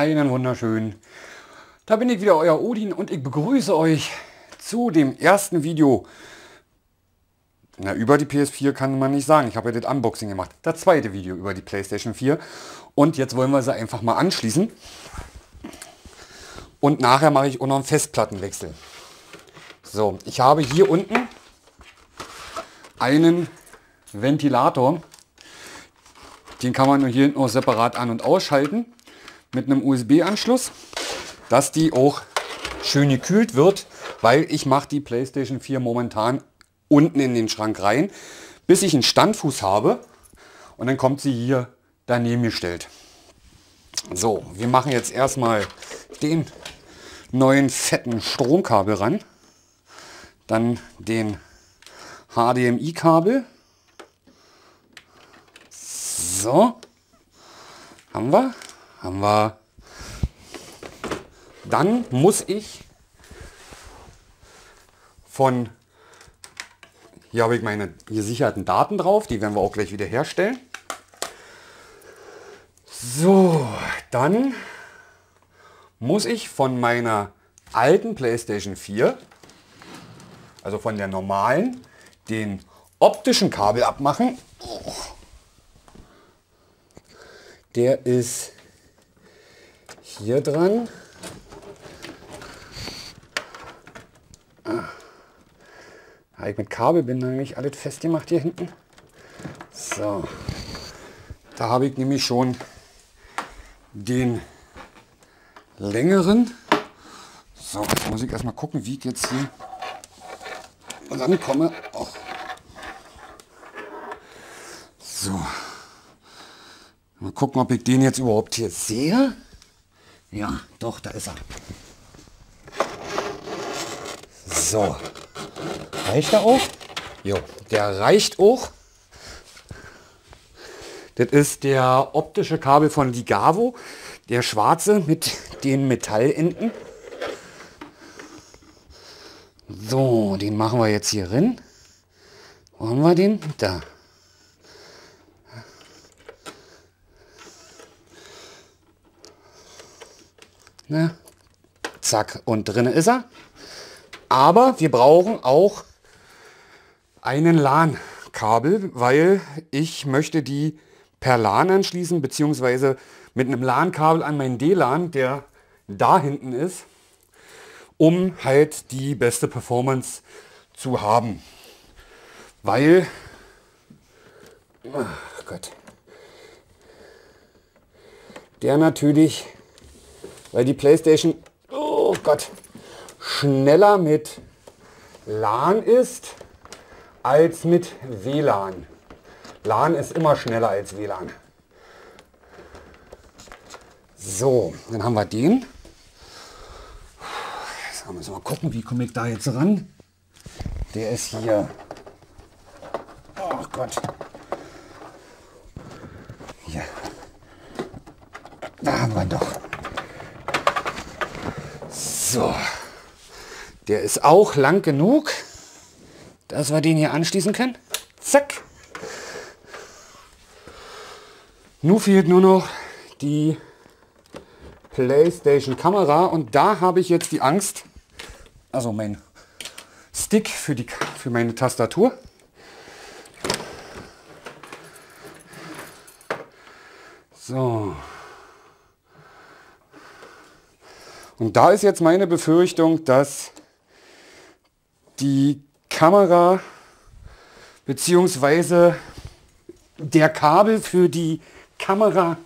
Einen wunderschönen. Da bin ich wieder, euer Odin und ich begrüße euch zu dem ersten Video. Na, über die PS4 kann man nicht sagen. Ich habe ja das Unboxing gemacht. Das zweite Video über die PlayStation 4. Und jetzt wollen wir sie einfach mal anschließen. Und nachher mache ich auch noch einen Festplattenwechsel. So, ich habe hier unten einen Ventilator. Den kann man hier hinten auch separat an- und ausschalten mit einem USB-Anschluss, dass die auch schön gekühlt wird, weil ich mache die PlayStation 4 momentan unten in den Schrank rein, bis ich einen Standfuß habe und dann kommt sie hier daneben gestellt. So, wir machen jetzt erstmal den neuen fetten Stromkabel ran, dann den HDMI-Kabel. So, haben wir. Haben wir. Dann muss ich von, hier habe ich meine gesicherten Daten drauf, die werden wir auch gleich wieder herstellen. So, dann muss ich von meiner alten PlayStation 4, also von der normalen, den optischen Kabel abmachen. Der ist hier dran. Ah. Habe ich mit Kabelbindern nicht alles festgemacht hier hinten. So. Da habe ich nämlich schon den längeren. So, jetzt muss ich erstmal gucken, wie ich jetzt hier rankomme. Oh. So. Mal gucken, ob ich den jetzt überhaupt hier sehe. Ja, doch, da ist er. So. Reicht er auch? Jo, der reicht auch. Das ist der optische Kabel von Ligavo. Der schwarze mit den Metallenden. So, den machen wir jetzt hier rein. Wo haben wir den? Da. Zack, und drin ist er. Aber wir brauchen auch einen LAN-Kabel, weil ich möchte die per LAN anschließen, beziehungsweise mit einem LAN-Kabel an meinen D-LAN, der da hinten ist, um halt die beste Performance zu haben. Weil, ach Gott, der natürlich weil die Playstation, oh Gott, schneller mit LAN ist als mit WLAN. LAN ist immer schneller als WLAN. So, dann haben wir den. Jetzt müssen wir gucken, wie komme ich da jetzt ran. Der ist hier. Oh Gott. Hier. Da haben wir doch. So, der ist auch lang genug, dass wir den hier anschließen können. Zack. Nun fehlt nur noch die PlayStation Kamera und da habe ich jetzt die Angst, also mein Stick für, die, für meine Tastatur. So. Und da ist jetzt meine Befürchtung, dass die Kamera bzw. der Kabel für die Kamera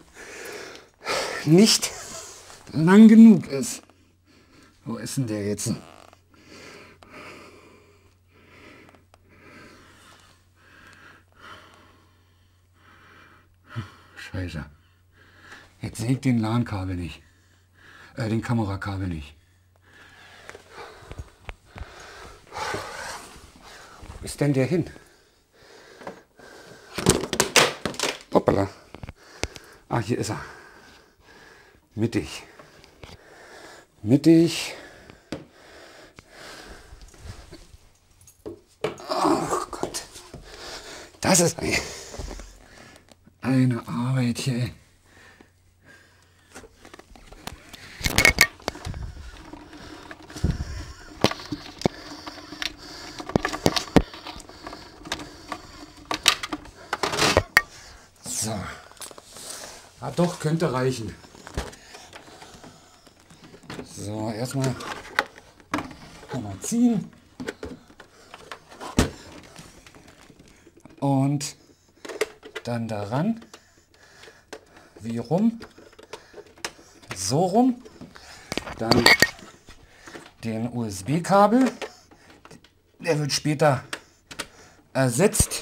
nicht lang genug ist. Wo ist denn der jetzt? Scheiße. Jetzt sehe ich den LAN-Kabel nicht äh, den Kamerakabel nicht. Ist denn der hin? Hoppala. Ah, hier ist er. Mittig. Mittig. Oh Gott. Das ist eine Arbeit hier. Ah doch, könnte reichen. So, erstmal mal ziehen. Und dann daran. Wie rum? So rum. Dann den USB-Kabel. Der wird später ersetzt.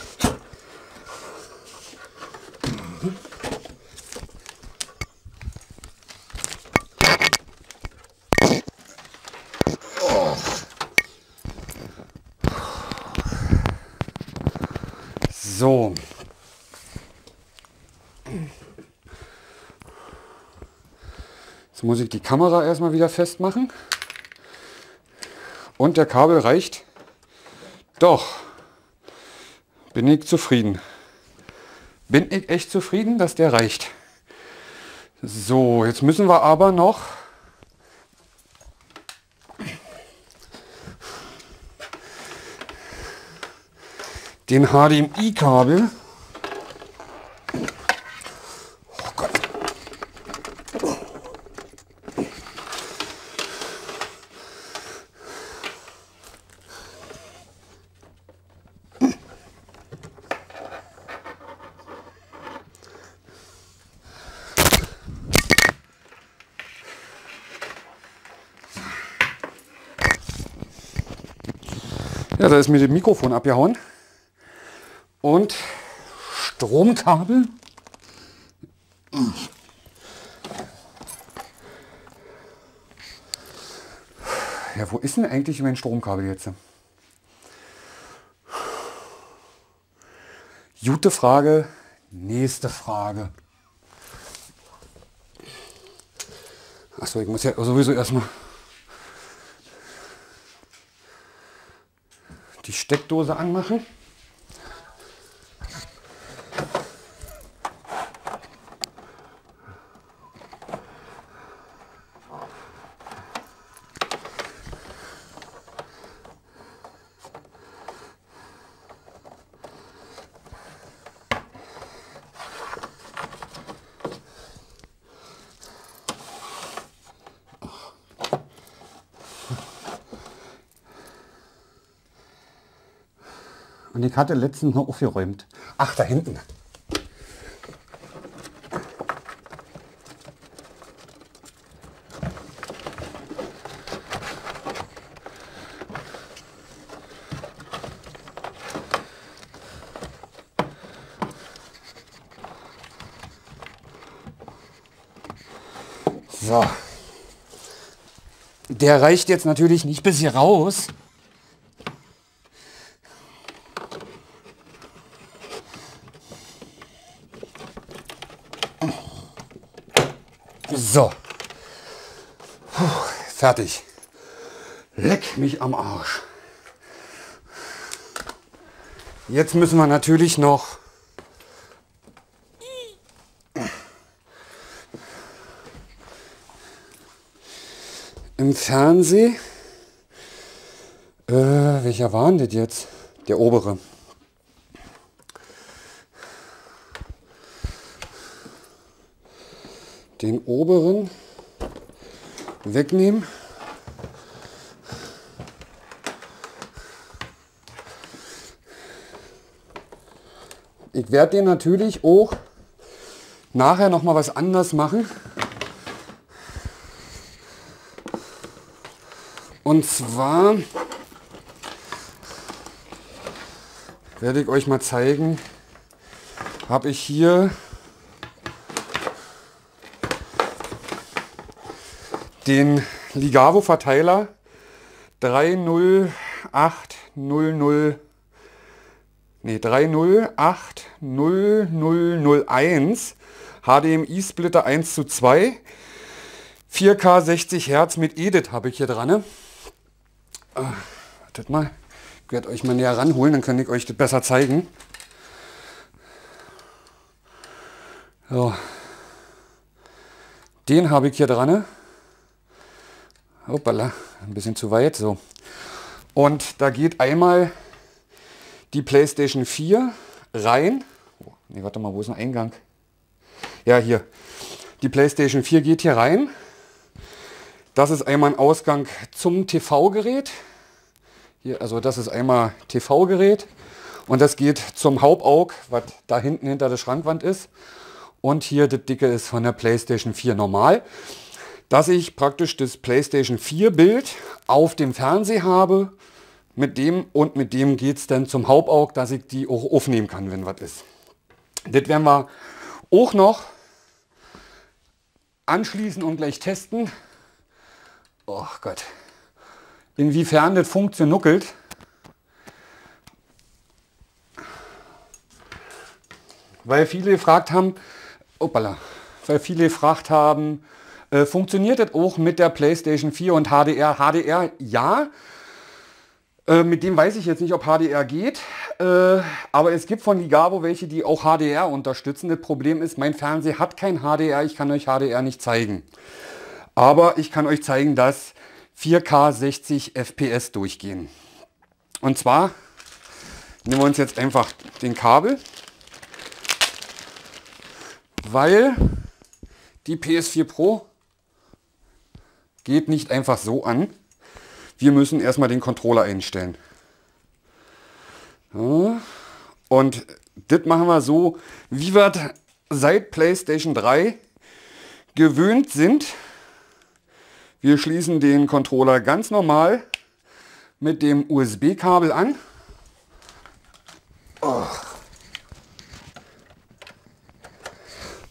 So. Jetzt muss ich die Kamera erstmal wieder festmachen. Und der Kabel reicht. Doch. Bin ich zufrieden. Bin ich echt zufrieden, dass der reicht. So, jetzt müssen wir aber noch den HDMI-Kabel Ja, da ist mir das Mikrofon abgehauen. Und Stromkabel. Ja, wo ist denn eigentlich mein Stromkabel jetzt? Gute Frage. Nächste Frage. Achso, ich muss ja sowieso erstmal die Steckdose anmachen. Und ich hatte letztens noch aufgeräumt. Ach, da hinten. So. Der reicht jetzt natürlich nicht bis hier raus. So. Puh, fertig. Leck mich am Arsch. Jetzt müssen wir natürlich noch im Fernsehen. Äh, welcher war denn das jetzt? Der obere. den oberen wegnehmen. Ich werde den natürlich auch nachher noch mal was anders machen. Und zwar werde ich euch mal zeigen, habe ich hier den Ligavo-Verteiler 30800 nee, 3080001 HDMI-Splitter 1 zu 2 4K 60 Hertz mit Edit habe ich hier dran. Ne? Äh, wartet mal, ich werde euch mal näher ranholen, dann kann ich euch das besser zeigen. So. Den habe ich hier dran. Ne? Hoppala, ein bisschen zu weit. So. Und da geht einmal die PlayStation 4 rein. Oh, nee, warte mal, wo ist ein Eingang? Ja, hier. Die PlayStation 4 geht hier rein. Das ist einmal ein Ausgang zum TV-Gerät. Hier, also das ist einmal TV-Gerät und das geht zum Hauptaug, was da hinten hinter der Schrankwand ist. Und hier das dicke ist von der PlayStation 4 normal. Dass ich praktisch das PlayStation 4 Bild auf dem Fernseher habe. Mit dem und mit dem geht es dann zum Hauptaug, dass ich die auch aufnehmen kann, wenn was ist. Das werden wir auch noch anschließen und gleich testen. Oh Gott. Inwiefern das funktioniert. Weil viele gefragt haben, opala, weil viele gefragt haben, äh, funktioniert das auch mit der PlayStation 4 und HDR? HDR ja. Äh, mit dem weiß ich jetzt nicht, ob HDR geht. Äh, aber es gibt von Ligabo welche, die auch HDR unterstützen. Das Problem ist, mein Fernseher hat kein HDR. Ich kann euch HDR nicht zeigen. Aber ich kann euch zeigen, dass 4K 60 FPS durchgehen. Und zwar nehmen wir uns jetzt einfach den Kabel, weil die PS4 Pro geht nicht einfach so an. Wir müssen erstmal den Controller einstellen. Und das machen wir so, wie wir seit PlayStation 3 gewöhnt sind. Wir schließen den Controller ganz normal mit dem USB-Kabel an.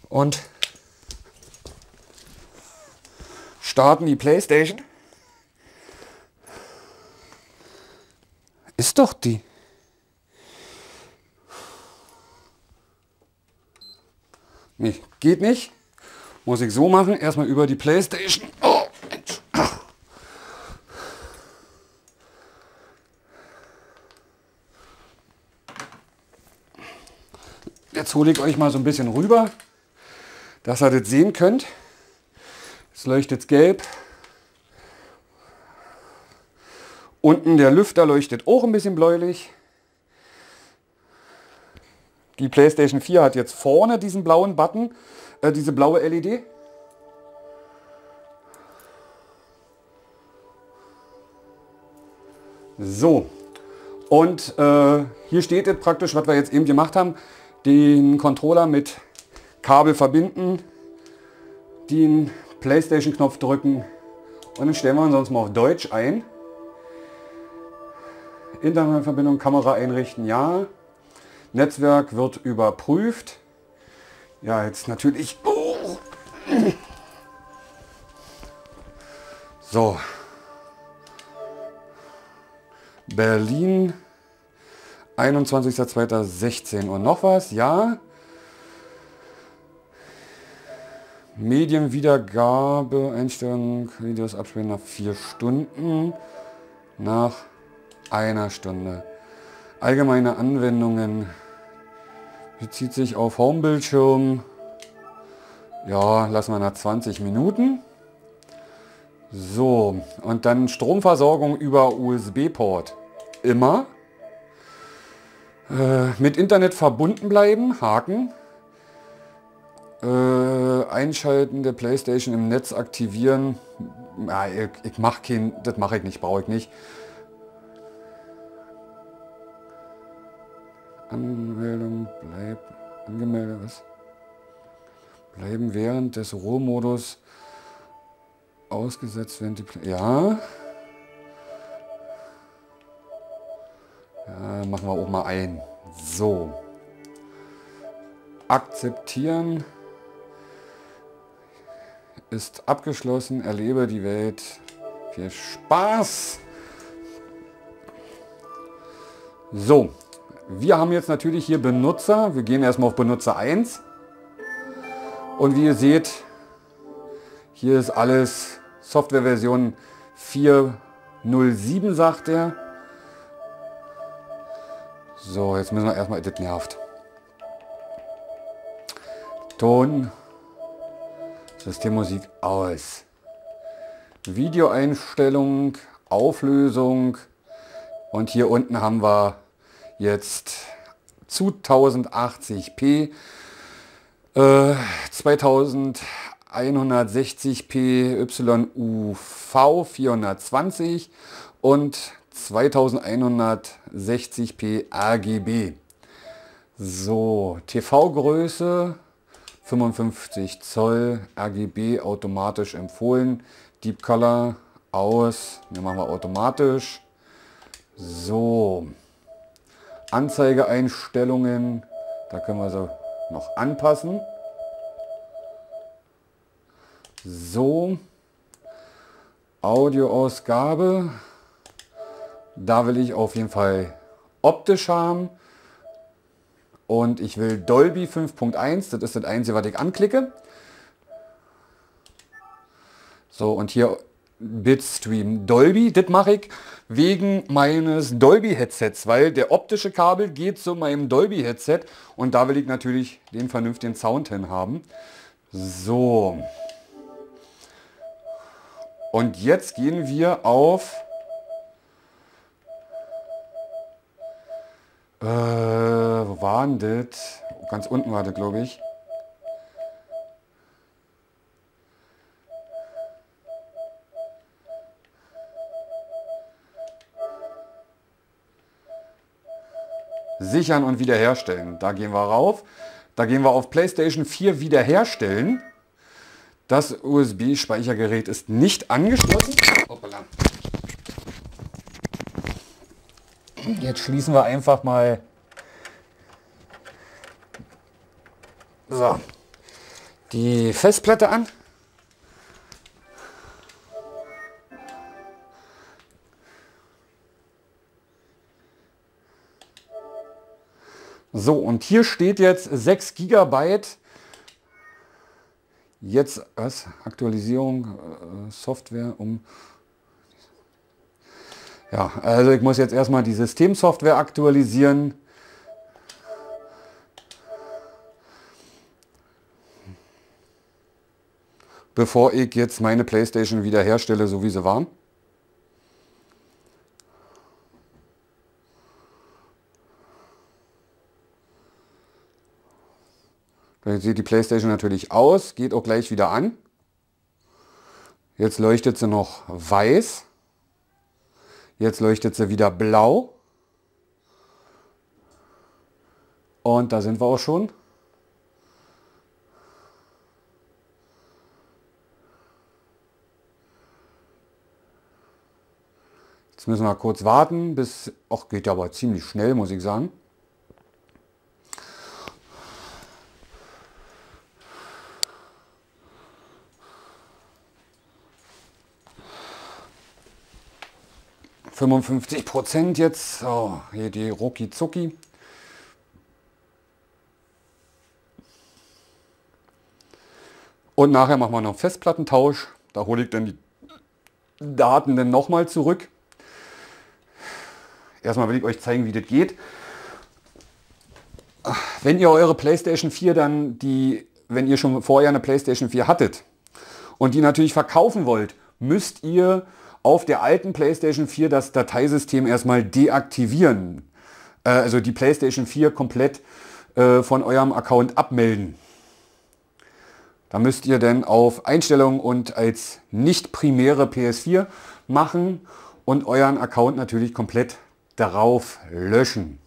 Und starten die Playstation. Ist doch die. Nee, geht nicht. Muss ich so machen. Erstmal über die Playstation. Oh. Jetzt hole ich euch mal so ein bisschen rüber, dass ihr das sehen könnt. Es leuchtet gelb. Unten der Lüfter leuchtet auch ein bisschen bläulich. Die PlayStation 4 hat jetzt vorne diesen blauen Button, äh, diese blaue LED. So, und äh, hier steht jetzt praktisch, was wir jetzt eben gemacht haben den Controller mit Kabel verbinden, den Playstation-Knopf drücken und dann stellen wir uns sonst mal auf Deutsch ein. Internetverbindung, Kamera einrichten, ja. Netzwerk wird überprüft. Ja, jetzt natürlich... Oh. So. Berlin 21.02.16 Uhr noch was, ja. Medienwiedergabe, Einstellung, Videos abspielen nach vier Stunden, nach einer Stunde. Allgemeine Anwendungen bezieht sich auf Homebildschirm. Ja, lassen wir nach 20 Minuten. So, und dann Stromversorgung über USB-Port. Immer. Äh, mit Internet verbunden bleiben, Haken. Äh, Einschalten der Playstation im Netz aktivieren. Ja, ich, ich mache kein, das mache ich nicht, brauche ich nicht. Anmeldung, bleib, angemeldet, was? Bleiben während des Rohmodus ausgesetzt, wenn die, ja. Ja, machen wir auch mal ein. So. Akzeptieren ist abgeschlossen. Erlebe die Welt. Viel Spaß. So, wir haben jetzt natürlich hier Benutzer. Wir gehen erstmal auf Benutzer 1. Und wie ihr seht, hier ist alles Softwareversion 4.07 sagt er. So, jetzt müssen wir erstmal, das nervt. Ton, Systemmusik aus. Videoeinstellung, Auflösung und hier unten haben wir jetzt zu 1080p äh, 2000 160p YUV 420 und 2160p RGB. So, TV-Größe 55 Zoll, RGB automatisch empfohlen, Deep Color aus, wir machen wir automatisch. So, Anzeigeeinstellungen, da können wir so noch anpassen. So, Audioausgabe, da will ich auf jeden Fall optisch haben und ich will Dolby 5.1, das ist das einzige, was ich anklicke. So und hier Bitstream Dolby, das mache ich wegen meines Dolby Headsets, weil der optische Kabel geht zu meinem Dolby Headset und da will ich natürlich den vernünftigen Sound hin haben. So. Und jetzt gehen wir auf äh, wo war denn das? Ganz unten war das, glaube ich. Sichern und wiederherstellen. Da gehen wir rauf. Da gehen wir auf PlayStation 4 wiederherstellen. Das USB-Speichergerät ist nicht angeschlossen. Hoppala. Jetzt schließen wir einfach mal so, die Festplatte an. So, und hier steht jetzt 6 GB Jetzt was? Aktualisierung, äh, Software um. Ja, also ich muss jetzt erstmal die Systemsoftware aktualisieren. Bevor ich jetzt meine Playstation wiederherstelle, so wie sie war. Dann sieht die Playstation natürlich aus, geht auch gleich wieder an. Jetzt leuchtet sie noch weiß. Jetzt leuchtet sie wieder blau. Und da sind wir auch schon. Jetzt müssen wir kurz warten, bis, ach geht aber ziemlich schnell, muss ich sagen. 55 Prozent jetzt. Oh, hier die Rucki Zucki. Und nachher machen wir noch Festplattentausch. Da hole ich dann die Daten dann nochmal zurück. Erstmal will ich euch zeigen, wie das geht. Wenn ihr eure PlayStation 4 dann die, wenn ihr schon vorher eine PlayStation 4 hattet und die natürlich verkaufen wollt, müsst ihr auf der alten PlayStation 4 das Dateisystem erstmal deaktivieren. Äh, also die PlayStation 4 komplett äh, von eurem Account abmelden. Da müsst ihr dann auf Einstellungen und als nicht primäre PS4 machen und euren Account natürlich komplett darauf löschen.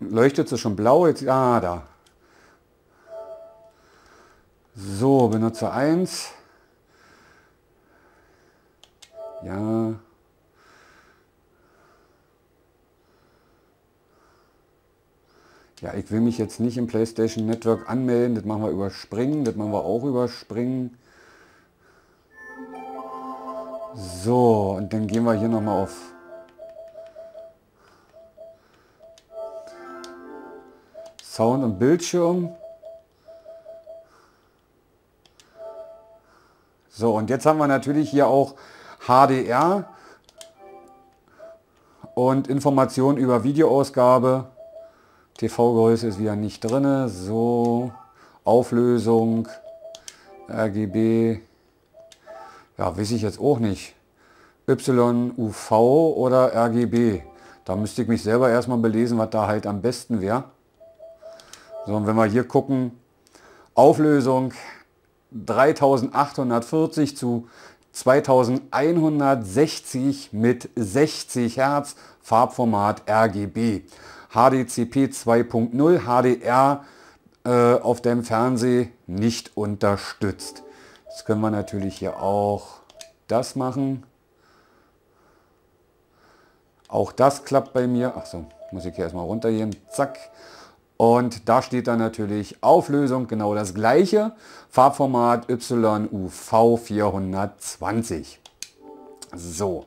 Leuchtet es schon blau? Jetzt, ah, da. So, Benutzer 1. Ja. Ja, ich will mich jetzt nicht im PlayStation Network anmelden. Das machen wir überspringen. Das machen wir auch überspringen. So, und dann gehen wir hier nochmal auf Sound und Bildschirm. So, und jetzt haben wir natürlich hier auch HDR und Informationen über Videoausgabe. TV-Größe ist wieder nicht drin. So, Auflösung, RGB. Ja, weiß ich jetzt auch nicht. YUV oder RGB. Da müsste ich mich selber erstmal belesen, was da halt am besten wäre. So, und wenn wir hier gucken, Auflösung 3840 zu 2160 mit 60 Hertz, Farbformat RGB. HDCP 2.0, HDR äh, auf dem Fernseher nicht unterstützt. Jetzt können wir natürlich hier auch das machen. Auch das klappt bei mir. Achso, muss ich hier erstmal runtergehen. Zack. Und da steht dann natürlich Auflösung, genau das gleiche. Farbformat YUV 420. So.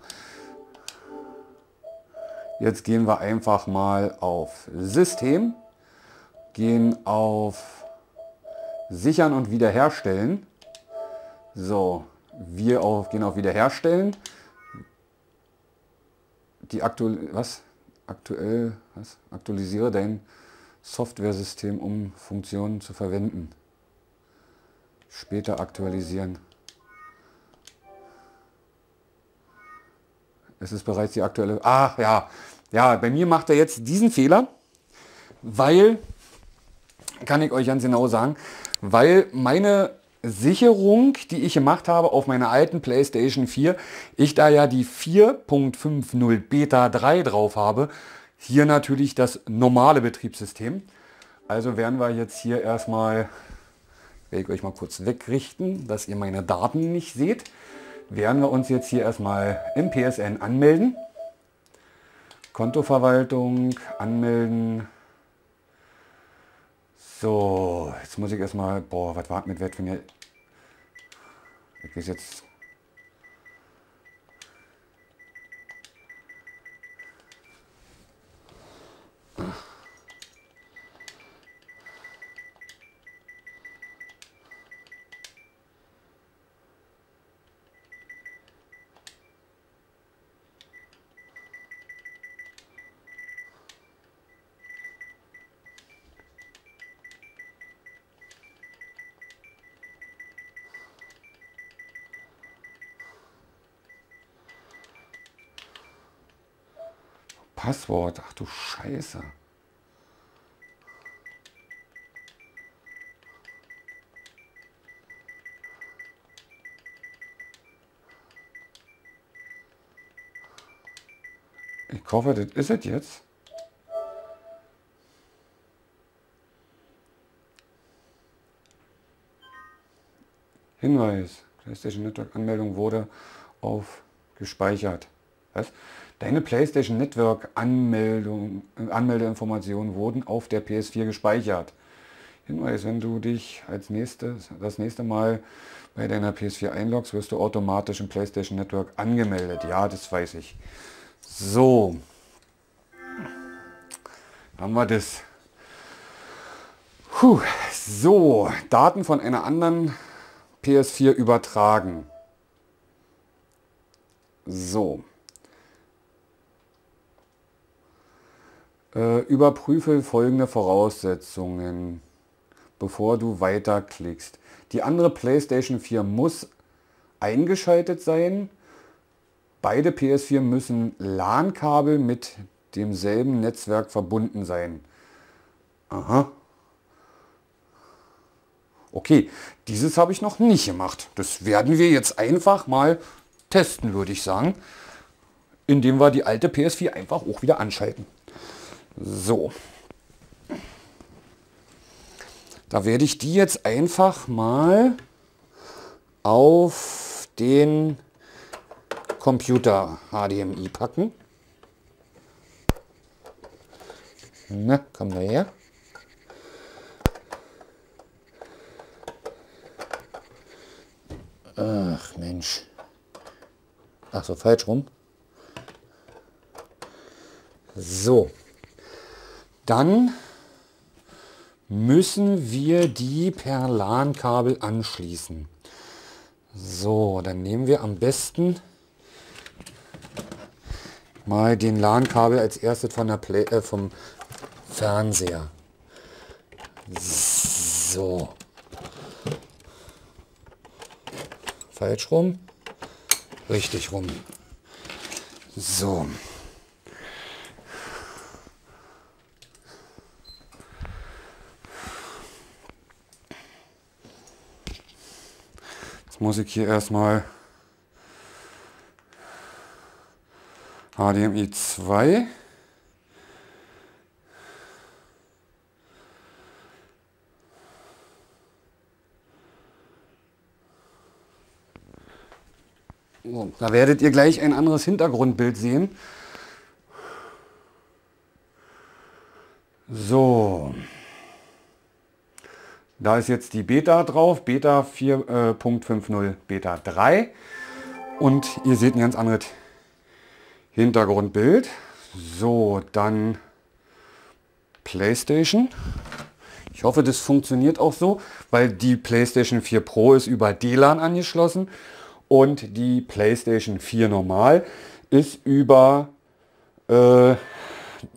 Jetzt gehen wir einfach mal auf System, gehen auf Sichern und Wiederherstellen. So, wir auf, gehen auf Wiederherstellen. Die aktuell, was? Aktuell, was? Aktualisiere dein Software-System, um Funktionen zu verwenden. Später aktualisieren. Es ist bereits die aktuelle... Ach ja, ja, bei mir macht er jetzt diesen Fehler, weil, kann ich euch ganz genau sagen, weil meine Sicherung, die ich gemacht habe auf meiner alten PlayStation 4, ich da ja die 4.50 Beta 3 drauf habe, hier natürlich das normale Betriebssystem. Also werden wir jetzt hier erstmal, werde ich euch mal kurz wegrichten, dass ihr meine Daten nicht seht, werden wir uns jetzt hier erstmal im PSN anmelden. Kontoverwaltung, anmelden. So, jetzt muss ich erstmal, boah, was war mit Wert, wenn ihr... Ich weiß jetzt Ugh. Passwort. Ach du Scheiße. Ich hoffe, das ist es jetzt. Hinweis. PlayStation Network Anmeldung wurde auf gespeichert. Was? Deine PlayStation Network Anmeldung, Anmeldeinformationen wurden auf der PS4 gespeichert. Hinweis, wenn du dich als nächstes, das nächste Mal bei deiner PS4 einloggst, wirst du automatisch im PlayStation Network angemeldet. Ja, das weiß ich. So. Haben wir das. Puh. So, Daten von einer anderen PS4 übertragen. So. Überprüfe folgende Voraussetzungen, bevor du weiterklickst. Die andere PlayStation 4 muss eingeschaltet sein. Beide PS4 müssen LAN-Kabel mit demselben Netzwerk verbunden sein. Aha. Okay, dieses habe ich noch nicht gemacht. Das werden wir jetzt einfach mal testen, würde ich sagen. Indem wir die alte PS4 einfach auch wieder anschalten. So. Da werde ich die jetzt einfach mal auf den Computer HDMI packen. Na, komm da her. Ach Mensch. Ach so, falsch rum. So. Dann müssen wir die per LAN-Kabel anschließen. So, dann nehmen wir am besten mal den LAN-Kabel als erstes von der Play äh, vom Fernseher. So. Falsch rum. Richtig rum. So. Muss ich hier erstmal HDMI 2 So, da werdet ihr gleich ein anderes Hintergrundbild sehen. So. Da ist jetzt die Beta drauf, Beta 4.50 äh, Beta 3. Und ihr seht ein ganz anderes Hintergrundbild. So, dann PlayStation. Ich hoffe, das funktioniert auch so, weil die PlayStation 4 Pro ist über DLAN angeschlossen und die PlayStation 4 normal ist über äh,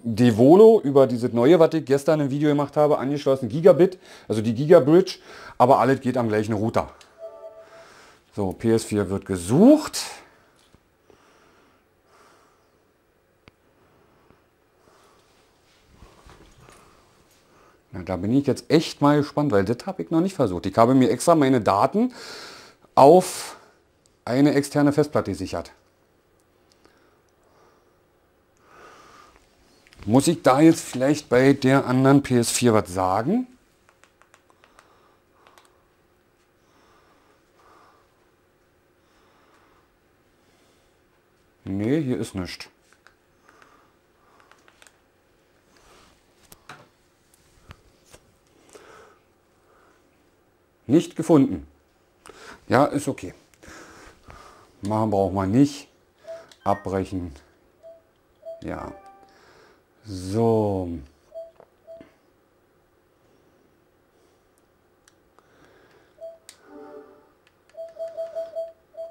Devolo, über dieses neue, was ich gestern im Video gemacht habe, angeschlossen, Gigabit, also die Gigabridge, aber alles geht am gleichen Router. So, PS4 wird gesucht. Na, da bin ich jetzt echt mal gespannt, weil das habe ich noch nicht versucht. Ich habe mir extra meine Daten auf eine externe Festplatte sichert. Muss ich da jetzt vielleicht bei der anderen PS4 was sagen? Nee, hier ist nichts. Nicht gefunden. Ja, ist okay. Machen braucht man nicht. Abbrechen. Ja. So.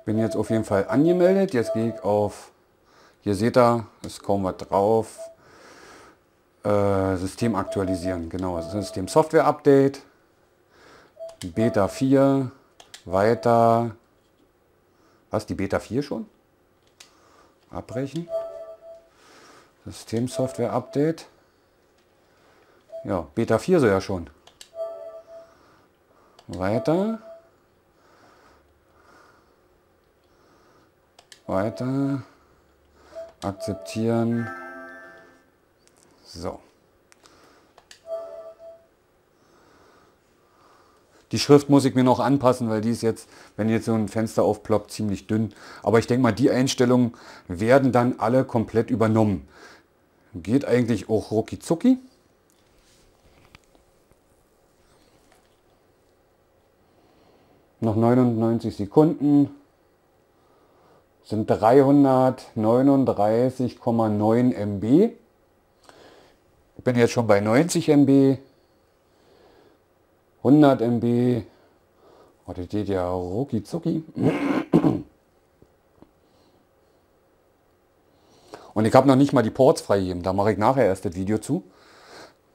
Bin jetzt auf jeden Fall angemeldet. Jetzt gehe ich auf, hier seht ihr, es kommt was drauf. Äh, System aktualisieren, genau, System Software Update. Beta 4, weiter, was, die Beta 4 schon? Abbrechen. Systemsoftware Update. Ja, Beta 4 so ja schon. Weiter. Weiter. Akzeptieren. So. Die Schrift muss ich mir noch anpassen, weil die ist jetzt, wenn jetzt so ein Fenster aufploppt, ziemlich dünn. Aber ich denke mal, die Einstellungen werden dann alle komplett übernommen. Geht eigentlich auch rucki zucki. Noch 99 Sekunden sind 339,9 MB. Ich bin jetzt schon bei 90 MB. 100 MB. Oh, das geht ja rucki zucki. Und ich habe noch nicht mal die Ports freigegeben. Da mache ich nachher erst das Video zu.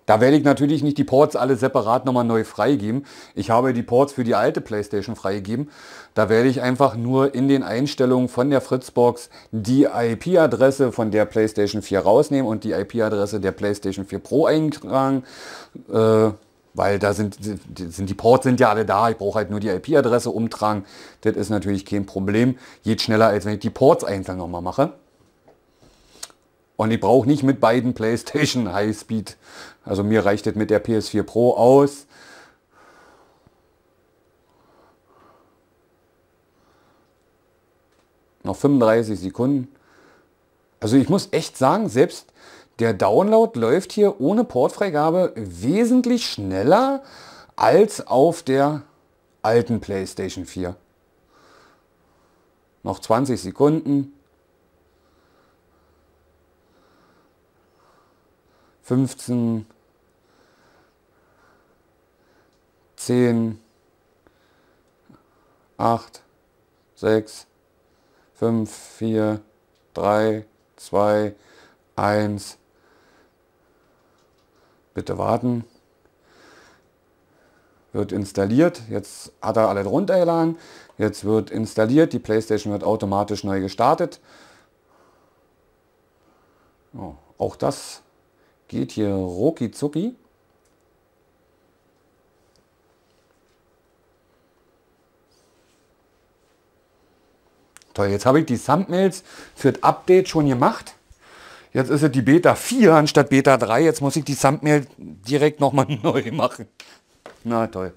Da werde ich natürlich nicht die Ports alle separat nochmal neu freigeben. Ich habe die Ports für die alte Playstation freigegeben. Da werde ich einfach nur in den Einstellungen von der Fritzbox die IP-Adresse von der Playstation 4 rausnehmen und die IP-Adresse der Playstation 4 Pro eintragen. Äh, weil da sind, sind die Ports sind ja alle da, ich brauche halt nur die IP-Adresse umtragen. Das ist natürlich kein Problem. Geht schneller, als wenn ich die Ports einzeln nochmal mache. Und ich brauche nicht mit beiden PlayStation Highspeed. Also mir reicht das mit der PS4 Pro aus. Noch 35 Sekunden. Also ich muss echt sagen, selbst der Download läuft hier ohne Portfreigabe wesentlich schneller als auf der alten PlayStation 4. Noch 20 Sekunden. 15, 10, 8, 6, 5, 4, 3, 2, 1, Bitte warten. Wird installiert. Jetzt hat er alle runtergeladen. Jetzt wird installiert. Die Playstation wird automatisch neu gestartet. Oh, auch das geht hier rucki zucki. Toll, jetzt habe ich die Thumbnails für das Update schon gemacht. Jetzt ist es die Beta 4 anstatt Beta 3. Jetzt muss ich die Thumbnail direkt nochmal neu machen. Na toll.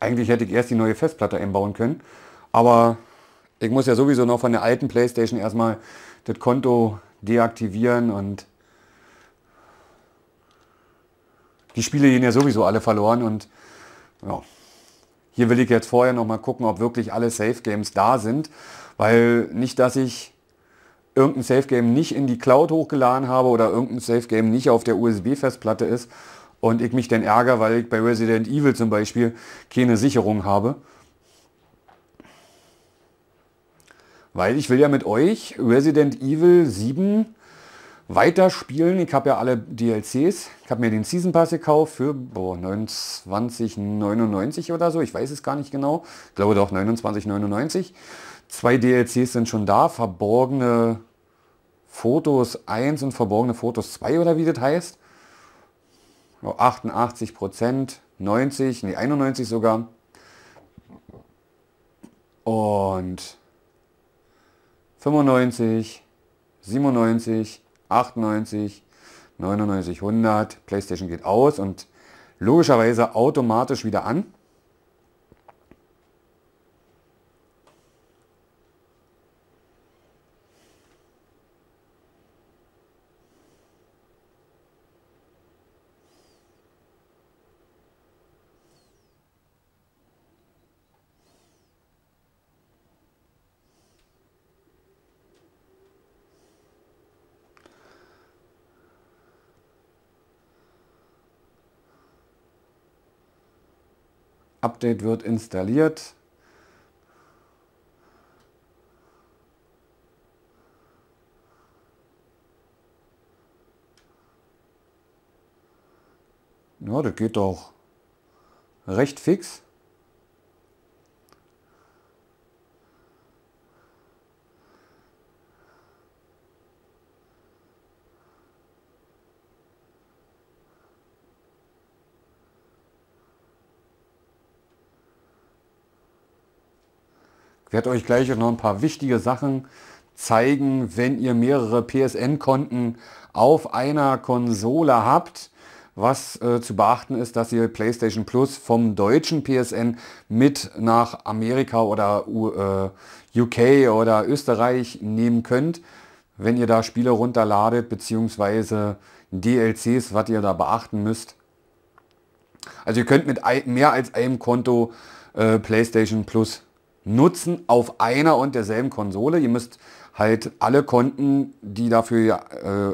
Eigentlich hätte ich erst die neue Festplatte einbauen können. Aber ich muss ja sowieso noch von der alten Playstation erstmal das Konto deaktivieren und die Spiele gehen ja sowieso alle verloren und ja, hier will ich jetzt vorher noch mal gucken, ob wirklich alle Safe Games da sind, weil nicht, dass ich irgendein Safe Game nicht in die Cloud hochgeladen habe oder irgendein Safe Game nicht auf der USB-Festplatte ist und ich mich dann ärgere, weil ich bei Resident Evil zum Beispiel keine Sicherung habe. Weil ich will ja mit euch Resident Evil 7 weiterspielen. Ich habe ja alle DLCs. Ich habe mir den Season Pass gekauft für 29,99 oder so. Ich weiß es gar nicht genau. Ich glaube doch 29,99. Zwei DLCs sind schon da. Verborgene Fotos 1 und verborgene Fotos 2 oder wie das heißt. 88 Prozent, 90, nee 91 sogar. Und 95, 97, 98, 99, 100. PlayStation geht aus und logischerweise automatisch wieder an. Update wird installiert. Ja, das geht doch recht fix. Ich werde euch gleich noch ein paar wichtige Sachen zeigen, wenn ihr mehrere PSN-Konten auf einer Konsole habt. Was äh, zu beachten ist, dass ihr PlayStation Plus vom deutschen PSN mit nach Amerika oder äh, UK oder Österreich nehmen könnt, wenn ihr da Spiele runterladet, beziehungsweise DLCs, was ihr da beachten müsst. Also ihr könnt mit mehr als einem Konto äh, PlayStation Plus nutzen auf einer und derselben Konsole. Ihr müsst halt alle Konten, die dafür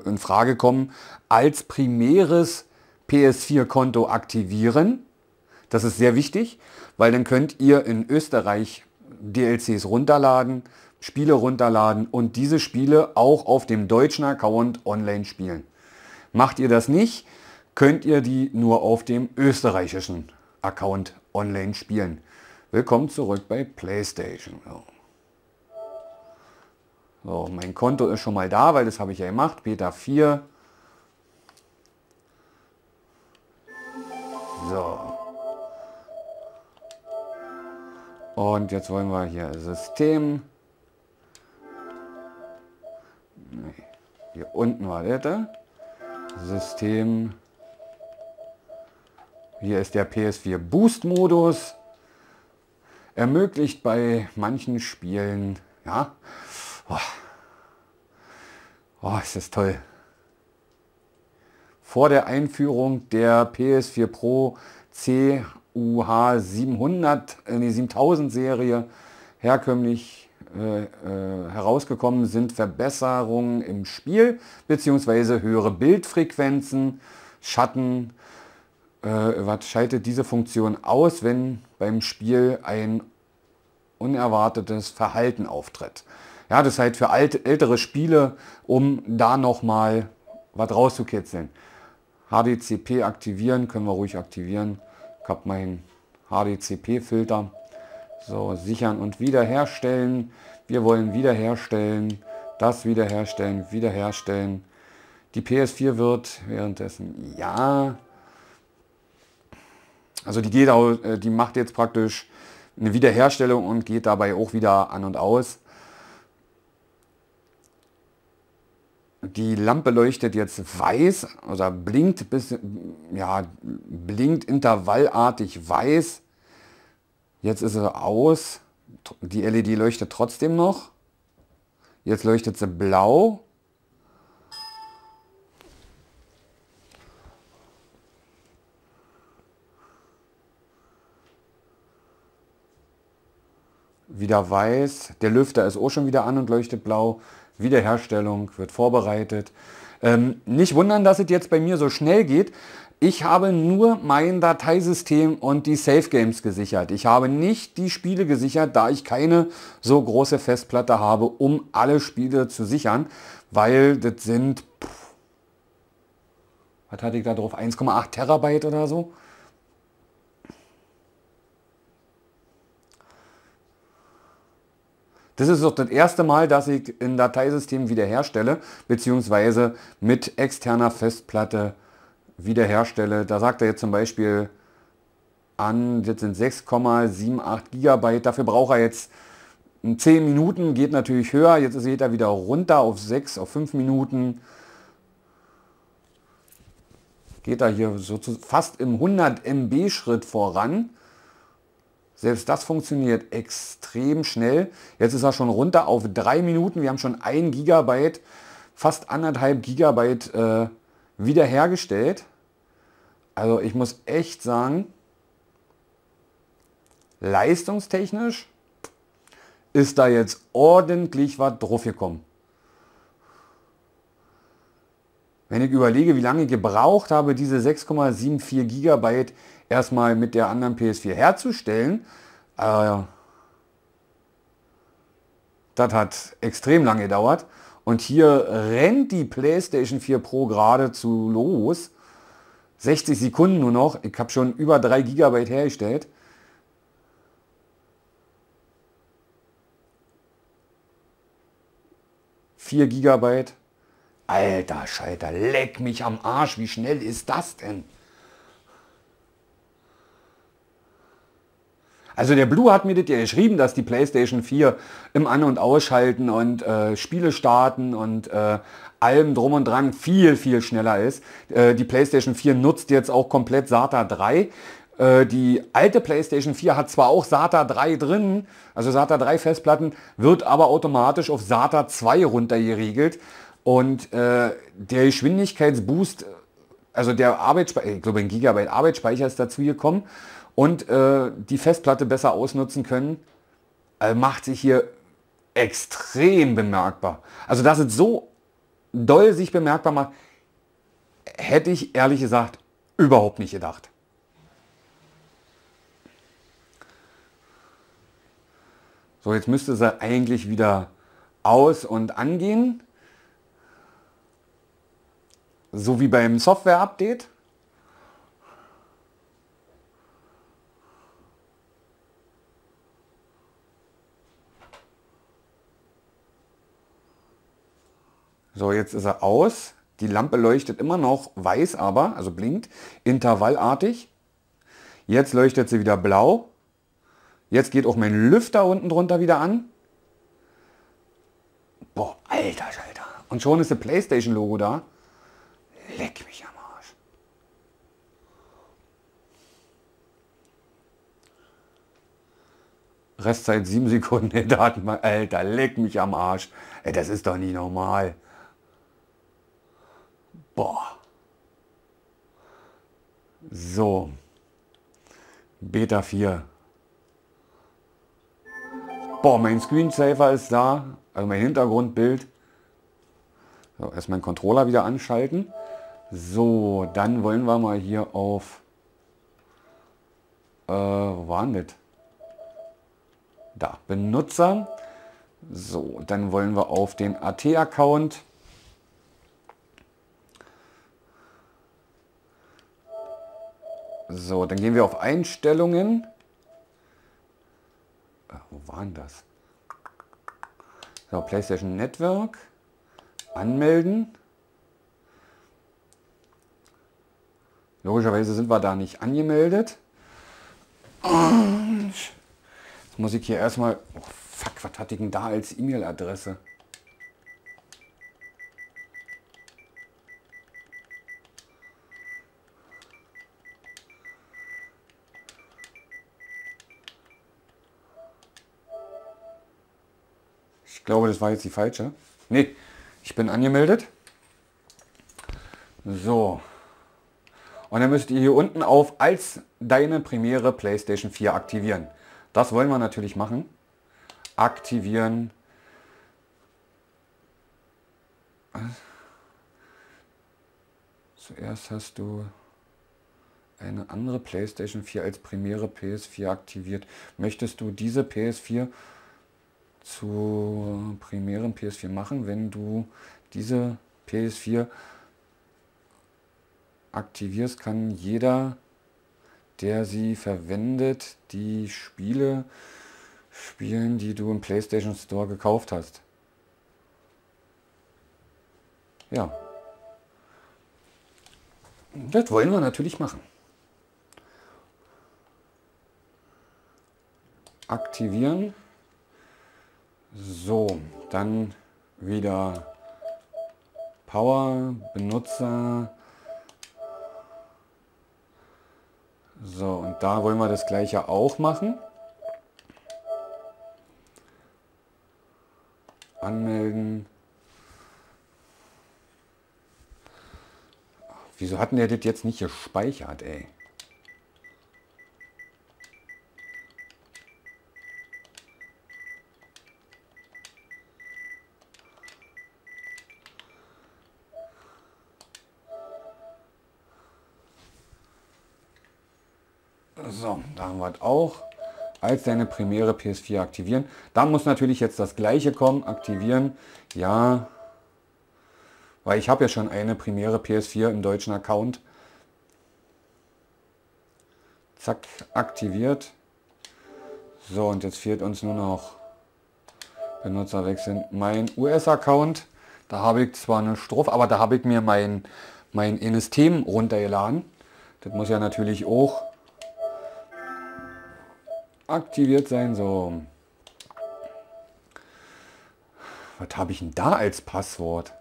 äh, in Frage kommen, als primäres PS4-Konto aktivieren. Das ist sehr wichtig, weil dann könnt ihr in Österreich DLCs runterladen, Spiele runterladen und diese Spiele auch auf dem deutschen Account online spielen. Macht ihr das nicht, könnt ihr die nur auf dem österreichischen Account online spielen. Willkommen zurück bei PlayStation. So, mein Konto ist schon mal da, weil das habe ich ja gemacht. Beta 4. So. Und jetzt wollen wir hier System. Hier unten war der. System. Hier ist der PS4 Boost Modus ermöglicht bei manchen Spielen, ja, oh, oh, ist das toll. Vor der Einführung der PS4 Pro CUH 700, in die 7000 Serie herkömmlich äh, äh, herausgekommen sind Verbesserungen im Spiel beziehungsweise höhere Bildfrequenzen, Schatten, äh, was schaltet diese Funktion aus, wenn beim Spiel ein unerwartetes Verhalten auftritt. Ja, das ist halt für alte, ältere Spiele, um da nochmal was rauszukitzeln. HDCP aktivieren, können wir ruhig aktivieren. Ich habe meinen HDCP-Filter. So, sichern und wiederherstellen. Wir wollen wiederherstellen, das wiederherstellen, wiederherstellen. Die PS4 wird währenddessen, ja, also die, geht auch, äh, die macht jetzt praktisch eine Wiederherstellung und geht dabei auch wieder an und aus. Die Lampe leuchtet jetzt weiß oder blinkt bis ja blinkt intervallartig weiß. Jetzt ist sie aus. Die LED leuchtet trotzdem noch. Jetzt leuchtet sie blau. Wieder weiß. Der Lüfter ist auch schon wieder an und leuchtet blau. Wiederherstellung wird vorbereitet. Ähm, nicht wundern, dass es jetzt bei mir so schnell geht. Ich habe nur mein Dateisystem und die Safe Games gesichert. Ich habe nicht die Spiele gesichert, da ich keine so große Festplatte habe, um alle Spiele zu sichern, weil das sind, pff, was hatte ich da drauf, 1,8 Terabyte oder so. Das ist doch das erste Mal, dass ich ein Dateisystem wiederherstelle, beziehungsweise mit externer Festplatte wiederherstelle. Da sagt er jetzt zum Beispiel an, das sind 6,78 Gigabyte. Dafür braucht er jetzt 10 Minuten, geht natürlich höher. Jetzt geht er wieder runter auf 6, auf 5 Minuten. Geht er hier so zu, fast im 100 MB Schritt voran. Selbst das funktioniert extrem schnell. Jetzt ist er schon runter auf drei Minuten. Wir haben schon ein Gigabyte, fast anderthalb Gigabyte äh, wiederhergestellt. Also ich muss echt sagen, leistungstechnisch ist da jetzt ordentlich was drauf gekommen. Wenn ich überlege, wie lange ich gebraucht habe, diese 6,74 Gigabyte erstmal mit der anderen PS4 herzustellen. Äh, das hat extrem lange gedauert. Und hier rennt die PlayStation 4 Pro geradezu los. 60 Sekunden nur noch. Ich habe schon über 3 GB hergestellt. Vier Gigabyte. Alter Schalter, leck mich am Arsch. Wie schnell ist das denn? Also der Blue hat mir das ja geschrieben, dass die PlayStation 4 im An- und Ausschalten und äh, Spiele starten und äh, allem drum und dran viel, viel schneller ist. Äh, die PlayStation 4 nutzt jetzt auch komplett SATA 3. Äh, die alte PlayStation 4 hat zwar auch SATA 3 drin, also SATA 3 Festplatten, wird aber automatisch auf SATA 2 runtergeregelt. Und äh, der Geschwindigkeitsboost, also der Arbeitsspeicher, ich glaube ein Gigabyte Arbeitsspeicher ist dazu gekommen und äh, die Festplatte besser ausnutzen können, äh, macht sich hier extrem bemerkbar. Also dass es so doll sich bemerkbar macht, hätte ich ehrlich gesagt überhaupt nicht gedacht. So, jetzt müsste sie eigentlich wieder aus und angehen. So wie beim Software-Update. So, jetzt ist er aus. Die Lampe leuchtet immer noch weiß aber, also blinkt, intervallartig. Jetzt leuchtet sie wieder blau. Jetzt geht auch mein Lüfter unten drunter wieder an. Boah, alter Schalter. Und schon ist das Playstation-Logo da. Leck mich am Arsch. Restzeit 7 Sekunden Daten. Alter, leck mich am Arsch. Ey, das ist doch nicht normal. Boah. So. Beta 4. Boah, mein Screensaver ist da. Also mein Hintergrundbild. So, erst meinen Controller wieder anschalten. So, dann wollen wir mal hier auf... Äh, wo war denn das? Da, Benutzer. So, dann wollen wir auf den AT-Account. So, dann gehen wir auf Einstellungen. Ach, wo waren das? So, PlayStation Network. Anmelden. Logischerweise sind wir da nicht angemeldet. Und jetzt muss ich hier erstmal... Oh fuck, was hatte ich denn da als E-Mail-Adresse? Glaube, das war jetzt die falsche. Nee, ich bin angemeldet. So. Und dann müsst ihr hier unten auf als deine Premiere PlayStation 4 aktivieren. Das wollen wir natürlich machen. Aktivieren. Zuerst hast du eine andere PlayStation 4 als Premiere PS4 aktiviert. Möchtest du diese PS4 zu Premiere PS4 machen, wenn du diese PS4 aktivierst, kann jeder, der sie verwendet, die Spiele spielen, die du im PlayStation Store gekauft hast. Ja. Das wollen wir natürlich machen. Aktivieren. So, dann wieder Power, Benutzer, So, und da wollen wir das gleiche auch machen. Anmelden. Wieso hatten der das jetzt nicht gespeichert, ey? Es auch. Als deine Premiere PS4 aktivieren. Da muss natürlich jetzt das gleiche kommen. Aktivieren. Ja. Weil ich habe ja schon eine Premiere PS4 im deutschen Account. Zack, aktiviert. So, und jetzt fehlt uns nur noch Benutzer wechseln. Mein US-Account. Da habe ich zwar eine Strophe, aber da habe ich mir mein, mein System runtergeladen. Das muss ja natürlich auch aktiviert sein. So. Was habe ich denn da als Passwort?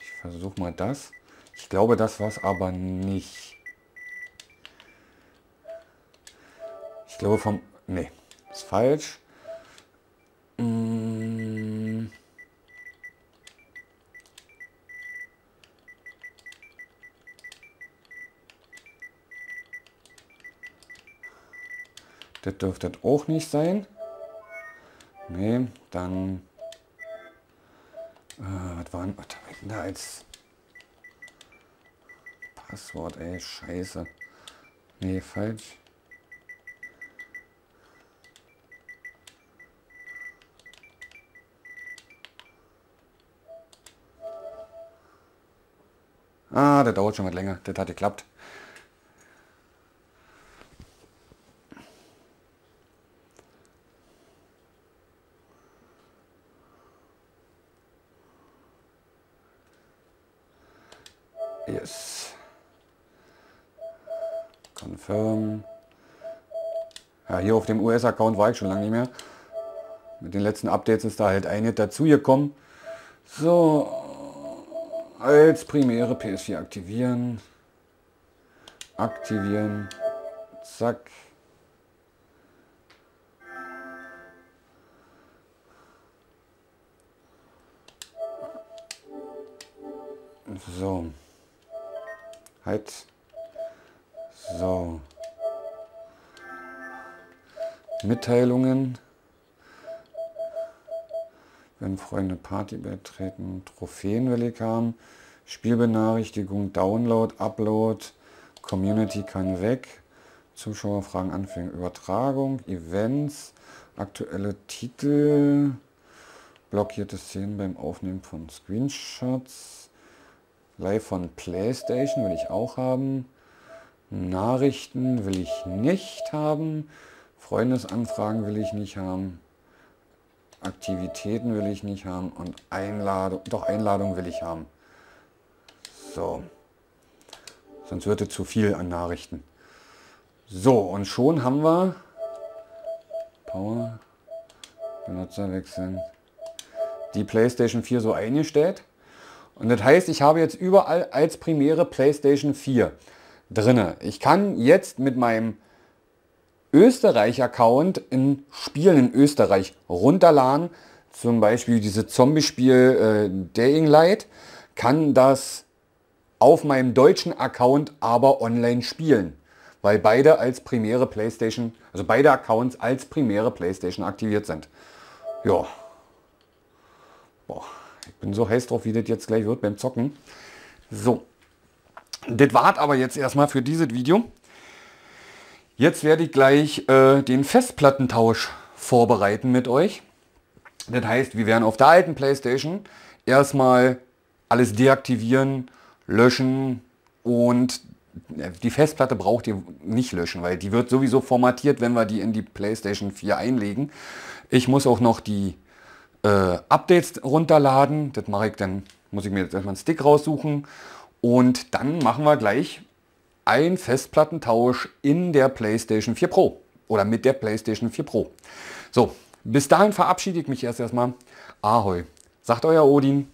Ich versuche mal das. Ich glaube, das war es aber nicht. Ich glaube vom... Nee, ist falsch. Mmh. Das dürfte auch nicht sein. Nee, dann... Äh, was war denn, was da als Passwort, ey, scheiße. Nee, falsch. Ah, das dauert schon mal länger. Das hat geklappt. Yes. Confirm. Ja, hier auf dem US-Account war ich schon lange nicht mehr. Mit den letzten Updates ist da halt eine dazu gekommen. So, als Primäre PS4 aktivieren. Aktivieren. Zack. So. Halt. So. Mitteilungen. Wenn Freunde Party betreten, Trophäen will haben. Spielbenachrichtigung, Download, Upload, Community kann weg. Zuschauerfragen, Anfänge, Übertragung, Events, aktuelle Titel, blockierte Szenen beim Aufnehmen von Screenshots, Live von Playstation will ich auch haben, Nachrichten will ich nicht haben, Freundesanfragen will ich nicht haben, Aktivitäten will ich nicht haben und Einladung, doch Einladung will ich haben. So. Sonst wird es zu viel an Nachrichten. So, und schon haben wir Power, Benutzer wechseln, die PlayStation 4 so eingestellt. Und das heißt, ich habe jetzt überall als Premiere PlayStation 4 drinne. Ich kann jetzt mit meinem Österreich-Account in Spielen in Österreich runterladen. Zum Beispiel dieses Zombie-Spiel äh, Dying Light. Kann das auf meinem deutschen Account aber online spielen. Weil beide als primäre Playstation, also beide Accounts als primäre Playstation aktiviert sind. Ja. Boah, ich bin so heiß drauf, wie das jetzt gleich wird beim Zocken. So. Das war aber jetzt erstmal für dieses Video. Jetzt werde ich gleich äh, den Festplattentausch vorbereiten mit euch. Das heißt, wir werden auf der alten Playstation erstmal alles deaktivieren, löschen und die Festplatte braucht ihr nicht löschen, weil die wird sowieso formatiert, wenn wir die in die Playstation 4 einlegen. Ich muss auch noch die äh, Updates runterladen. Das mache ich dann, muss ich mir jetzt erstmal einen Stick raussuchen. Und dann machen wir gleich ein Festplattentausch in der PlayStation 4 Pro oder mit der PlayStation 4 Pro. So, bis dahin verabschiede ich mich erst erstmal. Ahoi, sagt euer Odin.